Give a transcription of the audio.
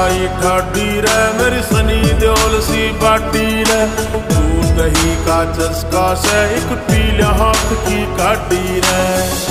आई ठाडी रे, मेरी सनी देओल सी बाटी रे। तू दही का चस्का से एक पीला हाथ की काटी रे।